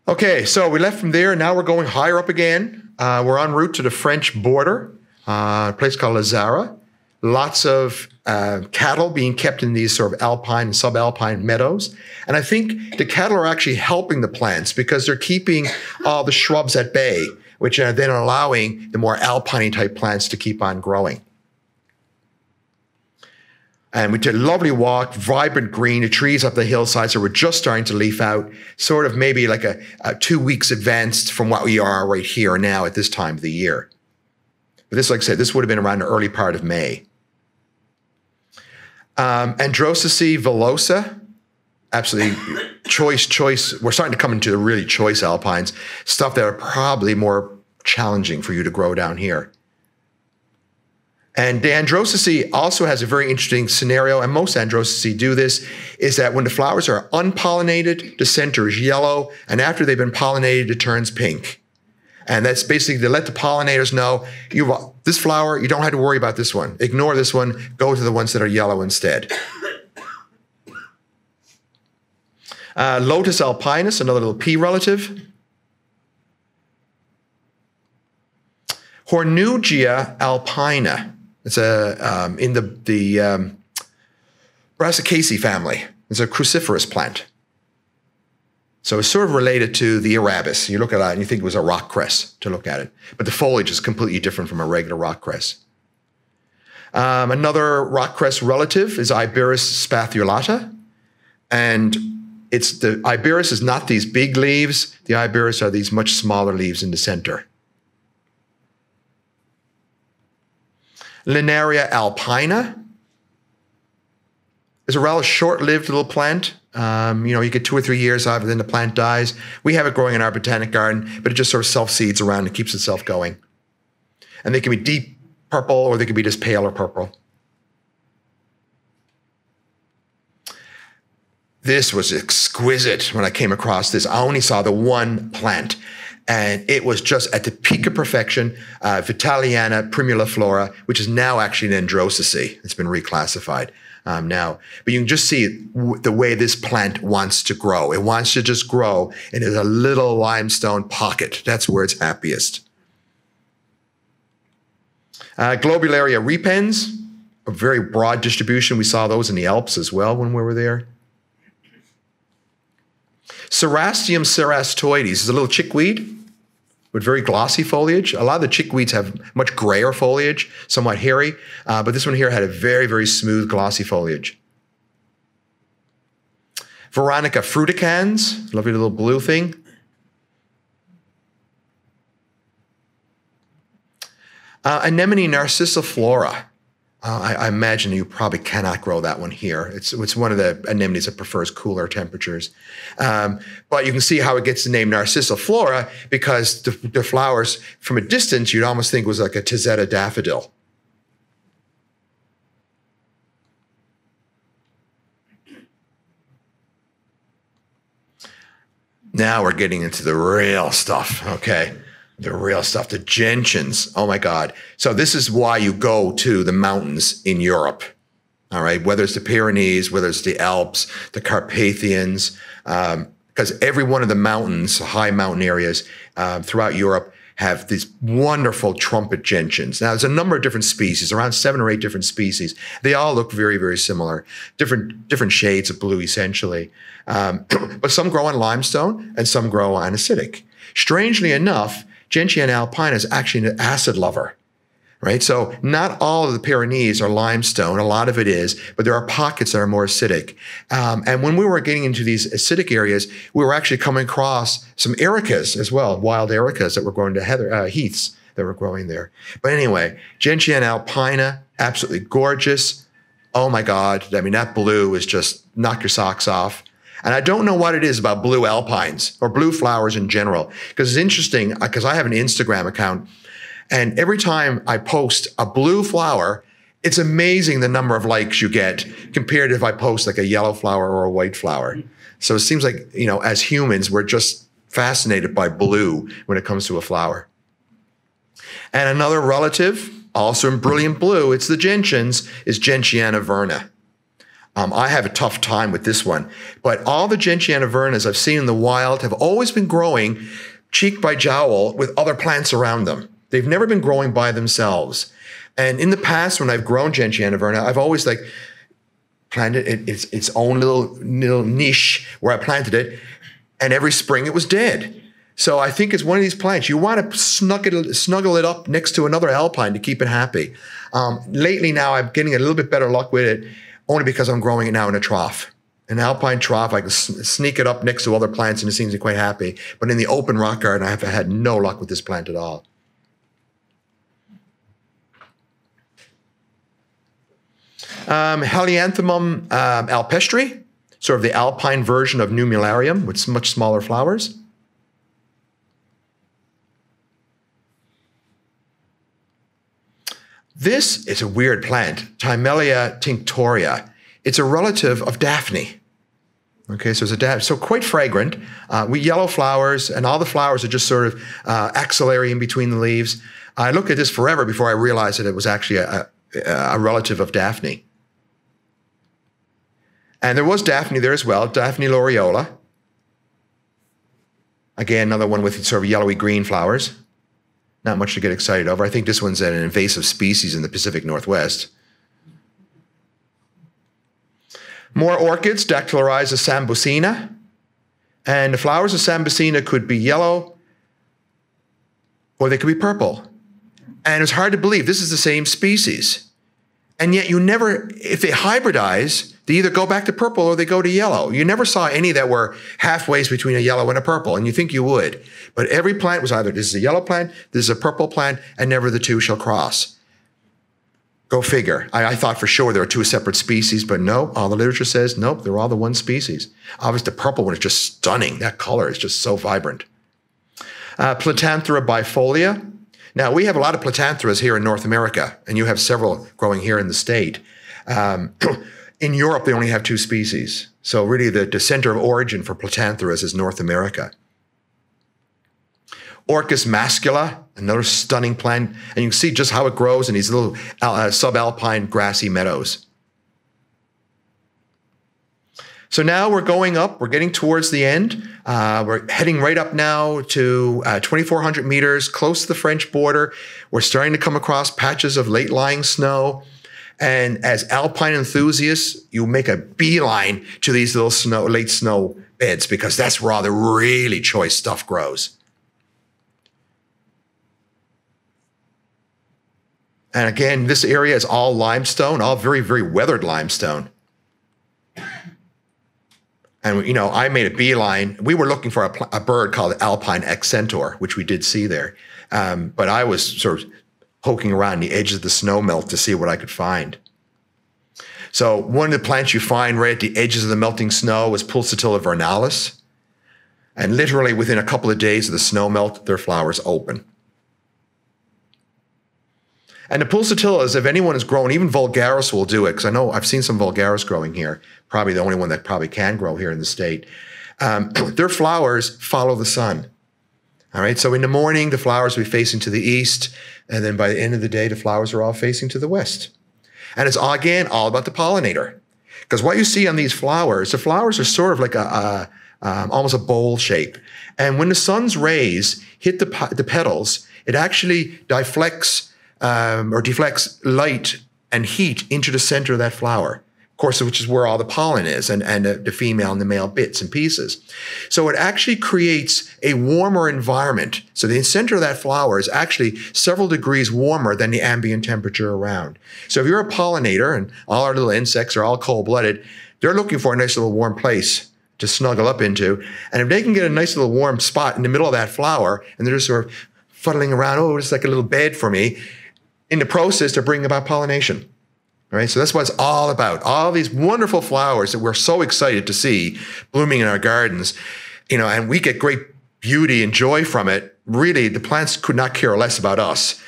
Okay, so we left from there. Now we're going higher up again. Uh, we're en route to the French border, uh, a place called Lizara. Lots of uh, cattle being kept in these sort of alpine and subalpine meadows. And I think the cattle are actually helping the plants because they're keeping all the shrubs at bay, which are then allowing the more alpine type plants to keep on growing. And we did a lovely walk, vibrant green, the trees up the hillsides were just starting to leaf out, sort of maybe like a, a, two weeks advanced from what we are right here now at this time of the year. But this, like I said, this would have been around the early part of May. Um, Androsace villosa, absolutely choice, choice. We're starting to come into the really choice alpines, stuff that are probably more challenging for you to grow down here. And the Androsace also has a very interesting scenario, and most Androsace do this, is that when the flowers are unpollinated, the center is yellow, and after they've been pollinated, it turns pink. And that's basically to let the pollinators know, you this flower, you don't have to worry about this one. Ignore this one, go to the ones that are yellow instead. Uh, Lotus alpinus, another little pea relative. Hornungia alpina. It's a um, in the the um, Brassicaceae family. It's a cruciferous plant. So it's sort of related to the Arabis. You look at that and you think it was a rock cress to look at it, but the foliage is completely different from a regular rock cress. Um, another rock cress relative is Iberis spathulata, and it's the Iberis is not these big leaves. The Iberis are these much smaller leaves in the center. Linaria alpina is a rather short-lived little plant. Um, you know, you get two or three years out of it, then the plant dies. We have it growing in our botanic garden, but it just sort of self-seeds around and keeps itself going. And they can be deep purple or they can be just pale or purple. This was exquisite when I came across this. I only saw the one plant and it was just at the peak of perfection. Uh, Vitaliana primuliflora, which is now actually an Androsace. It's been reclassified um, now. But you can just see the way this plant wants to grow. It wants to just grow in a little limestone pocket. That's where it's happiest. Uh, Globularia repens, a very broad distribution. We saw those in the Alps as well when we were there. Cerastium cerastoides is a little chickweed with very glossy foliage. A lot of the chickweeds have much grayer foliage, somewhat hairy, uh, but this one here had a very, very smooth, glossy foliage. Veronica fruticans, lovely little blue thing. Uh, Anemone narcissiflora. Uh, I, I, imagine you probably cannot grow that one here. It's, it's one of the anemones that prefers cooler temperatures. Um, but you can see how it gets the name Narcissiflora because the, the flowers, from a distance, you'd almost think was like a Tazetta daffodil. Now we're getting into the real stuff, okay? The real stuff, the gentians. Oh my God. So this is why you go to the mountains in Europe. All right. Whether it's the Pyrenees, whether it's the Alps, the Carpathians, because um, every one of the mountains, high mountain areas uh, throughout Europe have these wonderful trumpet gentians. Now, there's a number of different species, around seven or eight different species. They all look very, very similar, different different shades of blue, essentially. Um, but some grow on limestone and some grow on acidic. Strangely enough, Gentiana alpina is actually an acid lover, right? So not all of the Pyrenees are limestone. A lot of it is, but there are pockets that are more acidic. Um, and when we were getting into these acidic areas, we were actually coming across some ericas as well, wild ericas that were growing to heather, uh, heaths that were growing there. But anyway, Gentian alpina, absolutely gorgeous. Oh my God. I mean, that blue is just knock your socks off. And I don't know what it is about blue alpines or blue flowers in general, because it's interesting because uh, I have an Instagram account and every time I post a blue flower, it's amazing the number of likes you get compared to if I post like a yellow flower or a white flower. So it seems like, you know, as humans, we're just fascinated by blue when it comes to a flower. And another relative, also in brilliant blue, it's the gentians, is Gentiana verna. Um, I have a tough time with this one, but all the Gentiana vernas I've seen in the wild have always been growing cheek by jowl with other plants around them. They've never been growing by themselves. And in the past, when I've grown Gentiana verna, I've always like planted it, its its own little little niche where I planted it, and every spring it was dead. So I think it's one of these plants. You want to snuggle it, snuggle it up next to another alpine to keep it happy. Um, lately now, I'm getting a little bit better luck with it, only because I'm growing it now in a trough. An alpine trough, I can sneak it up next to other plants and it seems to be quite happy. But in the open rock garden, I have had no luck with this plant at all. Um, Helianthemum um, alpestre, sort of the alpine version of Nummularium with much smaller flowers. This is a weird plant, Thymelaea tinctoria. It's a relative of Daphne. Okay, so it's a Daphne, so quite fragrant. Uh, with yellow flowers, and all the flowers are just sort of uh, axillary in between the leaves. I looked at this forever before I realized that it was actually a, a, a relative of Daphne. And there was Daphne there as well, Daphne laureola. Again, another one with sort of yellowy green flowers. Not much to get excited over. I think this one's an invasive species in the Pacific Northwest. More orchids, Dactylorhiza sambucina. And the flowers of sambucina could be yellow or they could be purple. And it's hard to believe this is the same species. And yet you never, if they hybridize, they either go back to purple or they go to yellow. You never saw any that were halfways between a yellow and a purple, and you think you would. But every plant was either this is a yellow plant, this is a purple plant, and never the two shall cross. Go figure. I, I, thought for sure there were two separate species, but no, all the literature says nope, they're all the one species. Obviously, the purple one is just stunning. That color is just so vibrant. Uh, Platanthera bifolia. Now, we have a lot of Platantheras here in North America, and you have several growing here in the state. Um, in Europe, they only have two species. So, really, the, the center of origin for Platantheras is North America. Orchis mascula, another stunning plant. And you can see just how it grows in these little uh, subalpine grassy meadows. So now we're going up, we're getting towards the end. Uh, we're heading right up now to uh, 2,400 meters, close to the French border. We're starting to come across patches of late lying snow. And as alpine enthusiasts, you make a beeline to these little snow, late snow beds because that's where all the really choice stuff grows. And again, this area is all limestone, all very, very weathered limestone. And, you know, I made a beeline. We were looking for a, a bird called Alpine accentor, which we did see there. Um, but I was sort of poking around the edges of the snow melt to see what I could find. So one of the plants you find right at the edges of the melting snow is Pulsatilla vernalis. And literally within a couple of days of the snow melt, their flowers open. And the pulsatillas, if anyone has grown, even vulgaris will do it, because I know I've seen some vulgaris growing here, probably the only one that probably can grow here in the state. Um, their flowers follow the sun. All right, so in the morning, the flowers will be facing to the east, and then by the end of the day, the flowers are all facing to the west. And it's again all about the pollinator. Because what you see on these flowers, the flowers are sort of like a, a um, almost a bowl shape. And when the sun's rays hit the, the petals, it actually deflects um, or deflects light and heat into the center of that flower. Course, which is where all the pollen is, and, and the female and the male bits and pieces. So it actually creates a warmer environment. So the center of that flower is actually several degrees warmer than the ambient temperature around. So if you're a pollinator, and all our little insects are all cold blooded, they're looking for a nice little warm place to snuggle up into. And if they can get a nice little warm spot in the middle of that flower, and they're just sort of fuddling around, oh, it's like a little bed for me, in the process to bring about pollination. Right? So that's what it's all about. All these wonderful flowers that we're so excited to see blooming in our gardens, you know, and we get great beauty and joy from it. Really, the plants could not care less about us.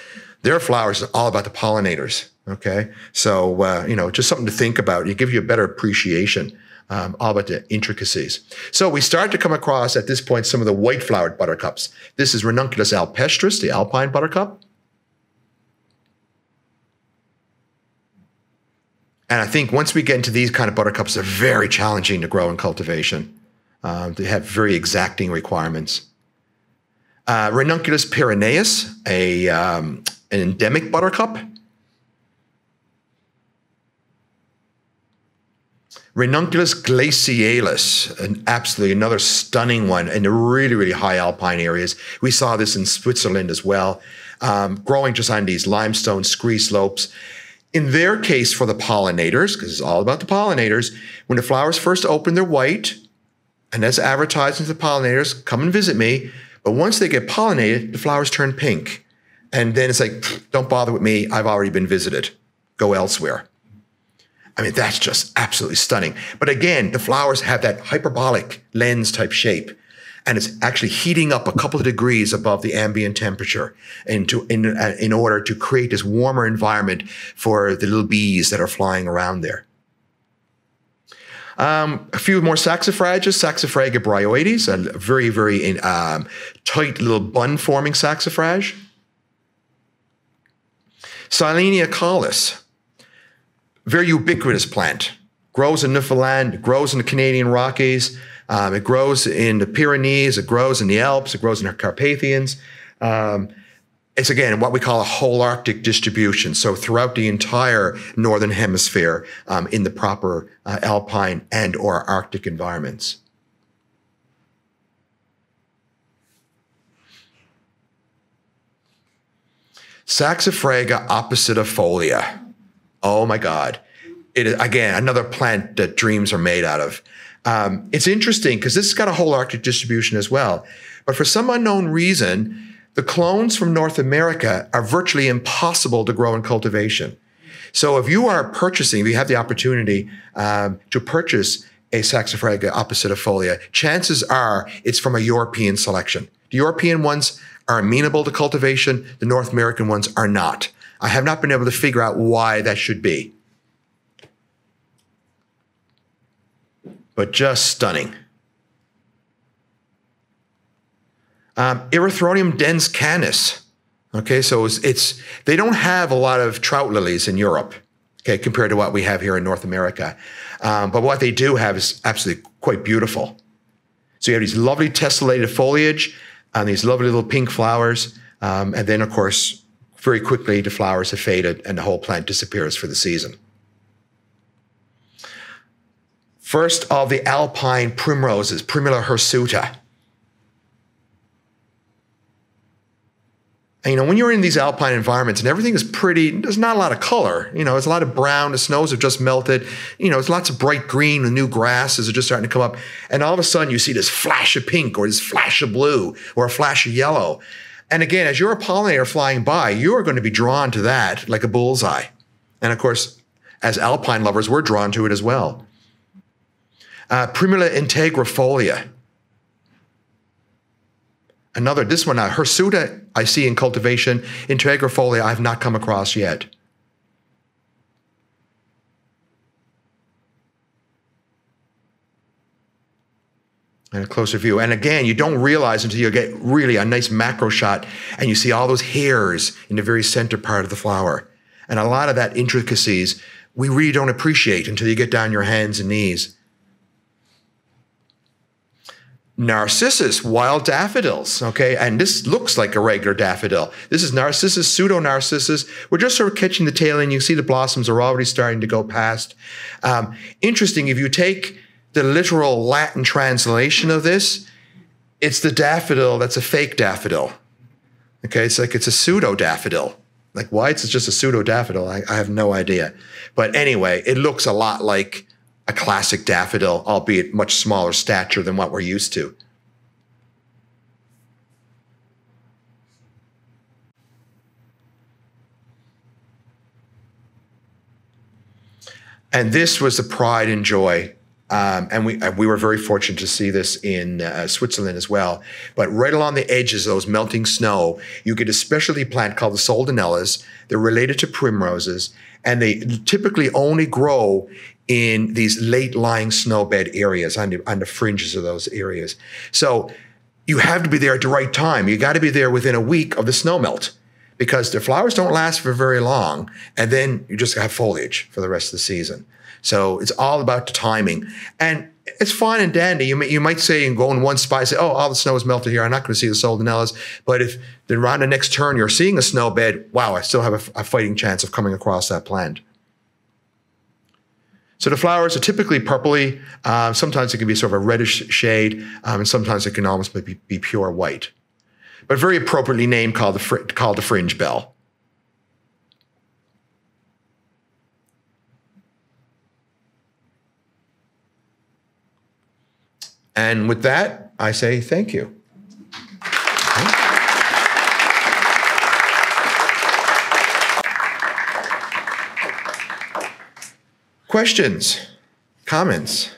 Their flowers are all about the pollinators. Okay. So, uh, you know, just something to think about. It gives you a better appreciation. Um, all about the intricacies. So we start to come across at this point some of the white flowered buttercups. This is Ranunculus alpestris, the alpine buttercup. And I think once we get into these kind of buttercups, they're very challenging to grow in cultivation. Um, they have very exacting requirements. Uh, Ranunculus pyrenaeus, a, um, an endemic buttercup. Ranunculus glacialis, an absolutely another stunning one in the really, really high alpine areas. We saw this in Switzerland as well, um, growing just on these limestone scree slopes. In their case, for the pollinators, because it's all about the pollinators, when the flowers first open, they're white, and that's advertising to the pollinators, come and visit me. But once they get pollinated, the flowers turn pink. And then it's like, don't bother with me. I've already been visited. Go elsewhere. I mean, that's just absolutely stunning. But again, the flowers have that hyperbolic lens type shape. And it's actually heating up a couple of degrees above the ambient temperature into, in, uh, in order to create this warmer environment for the little bees that are flying around there. Um, a few more saxifrages, Saxifraga bryoides, a very, very um, tight little bun forming saxifrage. Silene acaulis, very ubiquitous plant. Grows in Newfoundland, grows in the Canadian Rockies, um, it grows in the Pyrenees, it grows in the Alps, it grows in the Carpathians. Um, it's again what we call a Holarctic distribution. So throughout the entire northern hemisphere, um, in the proper uh, alpine and or Arctic environments. Saxifraga oppositifolia. Oh my God. It is, again, another plant that dreams are made out of. Um, it's interesting because this has got a Holarctic distribution as well. But for some unknown reason, the clones from North America are virtually impossible to grow in cultivation. So if you are purchasing, if you have the opportunity um, to purchase a Saxifraga oppositifolia, chances are it's from a European selection. The European ones are amenable to cultivation. The North American ones are not. I have not been able to figure out why that should be. But just stunning. Um, Erythronium dens canis. Okay, so it's, it's, they don't have a lot of trout lilies in Europe, okay, compared to what we have here in North America. Um, but what they do have is absolutely quite beautiful. So you have these lovely tessellated foliage and these lovely little pink flowers. Um, and then, of course, very quickly the flowers have faded and the whole plant disappears for the season. First of the alpine primroses, Primula hirsuta. And, you know, when you're in these alpine environments and everything is pretty, there's not a lot of color. You know, it's a lot of brown. The snows have just melted. You know, it's lots of bright green. The new grasses are just starting to come up. And all of a sudden, you see this flash of pink or this flash of blue or a flash of yellow. And again, as you're a pollinator flying by, you are going to be drawn to that like a bullseye. And of course, as alpine lovers, we're drawn to it as well. Uh, Primula integrifolia. Another, this one, uh, Hirsuta, I see in cultivation. Integrifolia, I've not come across yet. And a closer view. And again, you don't realize until you get really a nice macro shot and you see all those hairs in the very center part of the flower. And a lot of that intricacies we really don't appreciate until you get down your hands and knees. Narcissus, wild daffodils. Okay. And this looks like a regular daffodil. This is Narcissus, pseudo Narcissus. We're just sort of catching the tail end. You see the blossoms are already starting to go past. Um, interesting. If you take the literal Latin translation of this, it's the daffodil that's a fake daffodil. Okay. It's like it's a pseudo daffodil. Like why it's just a pseudo daffodil, I, I have no idea. But anyway, it looks a lot like a classic daffodil, albeit much smaller stature than what we're used to. And this was the pride and joy. Um, and we, we were very fortunate to see this in uh, Switzerland as well. But right along the edges of those melting snow, you get a specialty plant called the soldanellas. They're related to primroses, and they typically only grow in these late lying snowbed areas on the, on the fringes of those areas. So you have to be there at the right time. You got to be there within a week of the snow melt because the flowers don't last for very long. And then you just have foliage for the rest of the season. So it's all about the timing. And it's fine and dandy. You, may, you might say and go in one spot and say, oh, all the snow is melted here. I'm not going to see the soldanellas. But if then around the next turn you're seeing a snow bed, wow, I still have a, a fighting chance of coming across that plant. So the flowers are typically purpley. Um, sometimes it can be sort of a reddish shade, um, and sometimes it can almost be, be pure white. But very appropriately named called the, fr- called the fringe bell. And with that, I say thank you. Questions? Comments?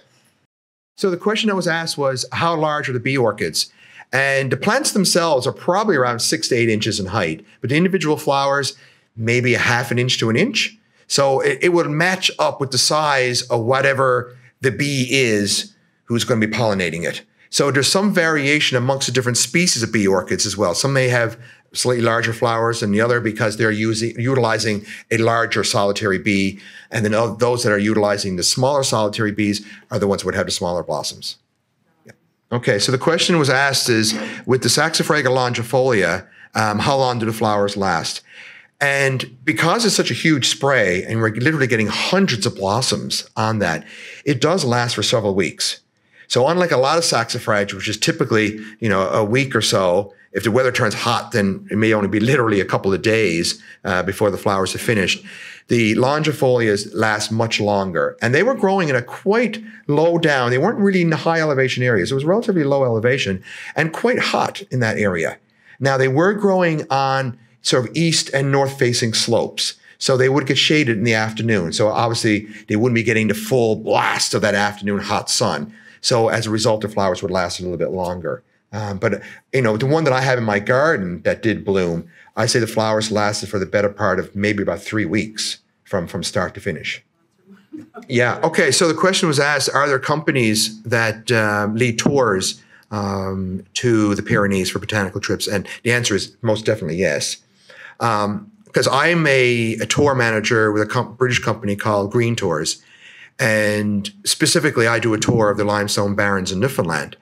So the question that was asked was, how large are the bee orchids? And the plants themselves are probably around six to eight inches in height, but the individual flowers, maybe a half an inch to an inch. So it, it would match up with the size of whatever the bee is who's going to be pollinating it. So there's some variation amongst the different species of bee orchids as well. Some may have slightly larger flowers than the other because they're using utilizing a larger solitary bee, and then those that are utilizing the smaller solitary bees are the ones that would have the smaller blossoms. Yeah. Okay, so the question was asked is with the Saxifraga longifolia, um, how long do the flowers last? And because it's such a huge spray, and we're literally getting hundreds of blossoms on that, it does last for several weeks. So unlike a lot of saxifrage, which is typically, you know, a week or so, if the weather turns hot, then it may only be literally a couple of days uh, before the flowers are finished. The longifolias last much longer, and they were growing in a quite low down. They weren't really in the high elevation areas. It was relatively low elevation and quite hot in that area. Now they were growing on sort of east and north facing slopes. So they would get shaded in the afternoon. So obviously they wouldn't be getting the full blast of that afternoon hot sun. So as a result, the flowers would last a little bit longer. Um, but you know, the one that I have in my garden that did bloom, I say the flowers lasted for the better part of maybe about three weeks from from start to finish. Yeah. Okay. So the question was asked: Are there companies that um, lead tours um, to the Pyrenees for botanical trips? And the answer is most definitely yes. Because um, I'm a, a, tour manager with a British company called Greentours, and specifically, I do a tour of the limestone barrens in Newfoundland.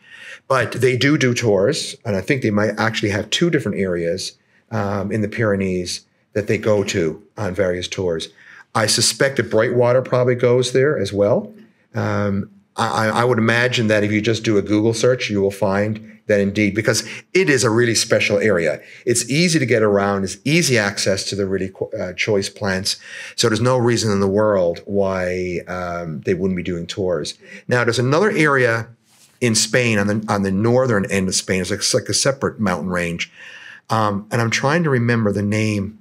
But they do do tours, and I think they might actually have two different areas um, in the Pyrenees that they go to on various tours. I suspect that Brightwater probably goes there as well. Um, I, I, would imagine that if you just do a Google search, you will find that indeed, because it is a really special area. It's easy to get around. It's easy access to the really uh, choice plants. So there's no reason in the world why um, they wouldn't be doing tours. Now, there's another area in Spain on the on the northern end of Spain. It's like, it's like a separate mountain range, um, and I'm trying to remember the name.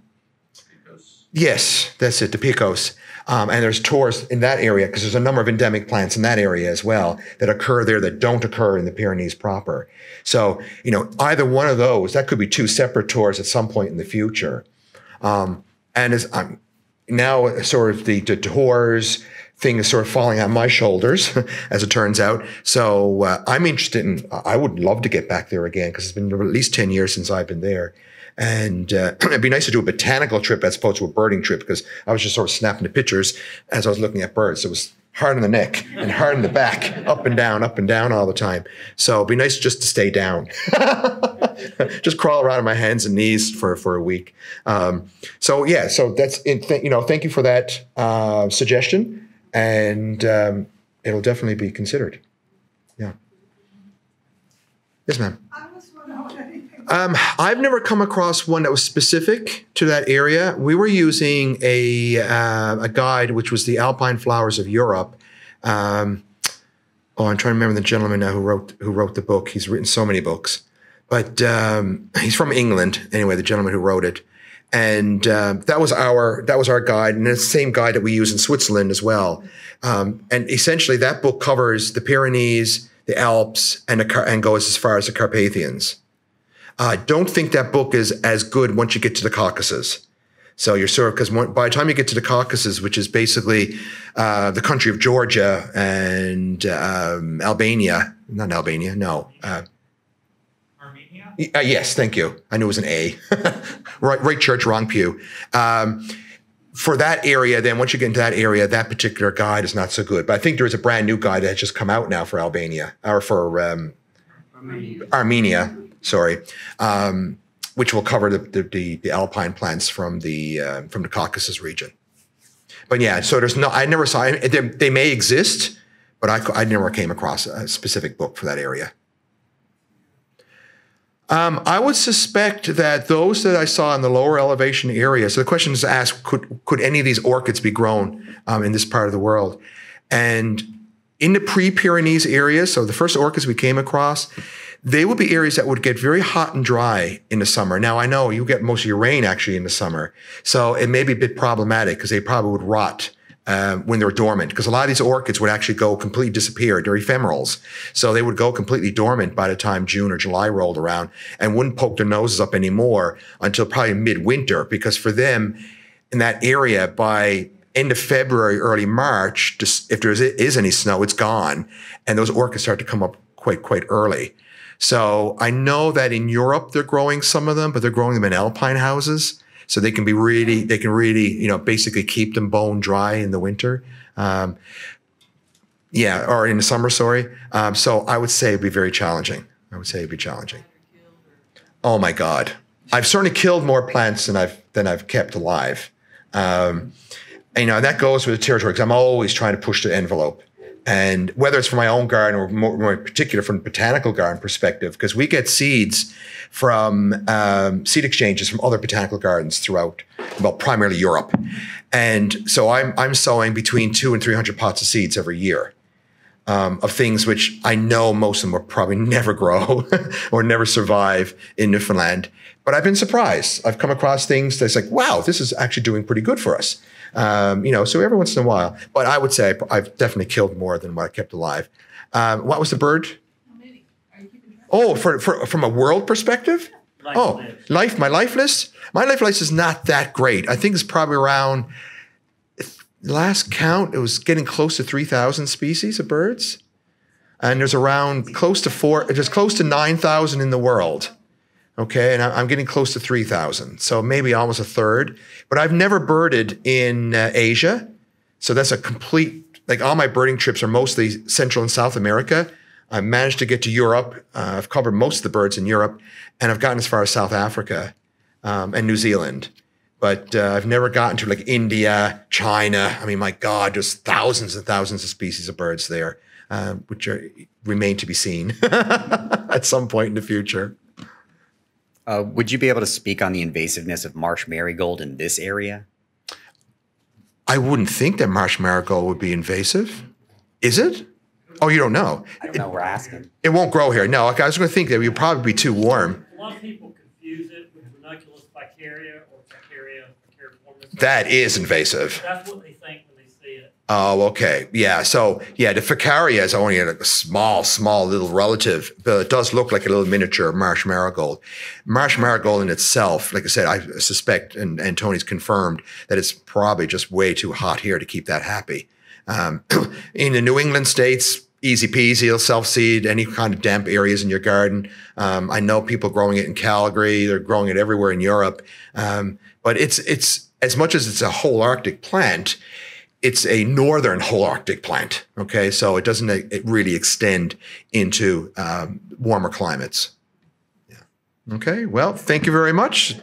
Yes, that's it, the Picos. Um, and there's tours in that area because there's a number of endemic plants in that area as well that occur there that don't occur in the Pyrenees proper. So, you know, either one of those, that could be two separate tours at some point in the future. Um, and as I'm now sort of the, the tours thing is sort of falling on my shoulders, as it turns out. So uh, I'm interested in, I would love to get back there again because it's been at least 10 years since I've been there. And uh, it'd be nice to do a botanical trip as opposed to a birding trip because I was just sort of snapping the pictures as I was looking at birds. It was hard on the neck and hard on the back, up and down, up and down all the time. So it'd be nice just to stay down, just crawl around on my hands and knees for, for a week. Um, so yeah, so that's it. Th- you know, thank you for that uh, suggestion, and um, it'll definitely be considered. Yeah. Yes, ma'am. Um, I've never come across one that was specific to that area. We were using a uh, a guide, which was the Alpine Flowers of Europe. Um, oh, I'm trying to remember the gentleman now who wrote who wrote the book. He's written so many books, but um, he's from England anyway. The gentleman who wrote it, and uh, that was our that was our guide, and it's the same guide that we use in Switzerland as well. Um, and essentially, that book covers the Pyrenees, the Alps, and the, and goes as far as the Carpathians. I uh, don't think that book is as good once you get to the Caucasus. So you're sort of because by the time you get to the Caucasus, which is basically uh, the country of Georgia and um, Albania, not Albania, no. Uh, Armenia. Uh, yes, thank you. I knew it was an A. right, right church, wrong pew. Um, for that area, then once you get into that area, that particular guide is not so good. But I think there is a brand new guide that has just come out now for Albania or for um, Armenia. Armenia. Sorry, um, which will cover the, the, the, alpine plants from the uh, from the Caucasus region. But yeah, so there's no. I never saw. They, they may exist, but I, I never came across a specific book for that area. Um, I would suspect that those that I saw in the lower elevation area. So the question is asked: Could could any of these orchids be grown um, in this part of the world? And in the pre-Pyrenees area, so the first orchids we came across, they would be areas that would get very hot and dry in the summer. Now I know you get most of your rain actually in the summer, so it may be a bit problematic because they probably would rot uh, when they're dormant because a lot of these orchids would actually go completely disappear. They're ephemerals. So they would go completely dormant by the time June or July rolled around and wouldn't poke their noses up anymore until probably midwinter because for them in that area by end of February, early March, just if there is any snow, it's gone. And those orchids start to come up quite, quite early. So I know that in Europe, they're growing some of them, but they're growing them in alpine houses. So they can be really they can really you know basically keep them bone dry in the winter. Um, yeah or in the summer sorry. Um, so i would say it'd be very challenging. I would say it'd be challenging. Oh my god. I've certainly killed more plants than i've than i've kept alive. Um, you know and that goes with the territory because i'm always trying to push the envelope and whether it's from my own garden or more, more particular from botanical garden perspective, because we get seeds from um, seed exchanges from other botanical gardens throughout, well, primarily Europe. And so I'm, I'm sowing between two and 300 pots of seeds every year. Um, of things which I know most of them will probably never grow or never survive in Newfoundland. But I've been surprised. I've come across things that's like, wow, this is actually doing pretty good for us. Um, you know, so every once in a while. But I would say I've definitely killed more than what I kept alive. Um, what was the bird? Oh, for, for from a world perspective? Life oh, life, my life list? My life list is not that great. I think it's probably around last count, it was getting close to 3,000 species of birds. And there's around close to four, there's close to 9,000 in the world. Okay, and I'm getting close to 3,000, so maybe almost a third. But I've never birded in uh, Asia, so that's a complete, like all my birding trips are mostly Central and South America. I've managed to get to Europe. Uh, I've covered most of the birds in Europe, and I've gotten as far as South Africa um, and New Zealand. But uh, I've never gotten to like India, China. I mean, my God, there's thousands and thousands of species of birds there, uh, which are, remain to be seen at some point in the future. Uh, would you be able to speak on the invasiveness of marsh marigold in this area? I wouldn't think that marsh marigold would be invasive. Is it? Oh, you don't know. I don't know. We're asking. It won't grow here. No, I was going to think that it would probably be too warm. A lot of people confuse it with ranunculus ficaria or ficaria ficariformis. That is invasive. That's what they think Oh, okay. Yeah. So, yeah, the Ficaria is only a small, small little relative, but it does look like a little miniature marsh marigold. Marsh marigold in itself, like I said, I suspect, and, and Tony's confirmed, that it's probably just way too hot here to keep that happy. Um, in the New England states, easy peasy, it'll self seed any kind of damp areas in your garden. Um, I know people growing it in Calgary, they're growing it everywhere in Europe. Um, but it's, it's, as much as it's a Holarctic plant, it's a northern Holarctic plant. Okay, so it doesn't it really extend into um, warmer climates. Yeah. Okay. Well, thank you very much.